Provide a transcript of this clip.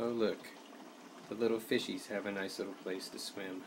Oh look, the little fishies have a nice little place to swim.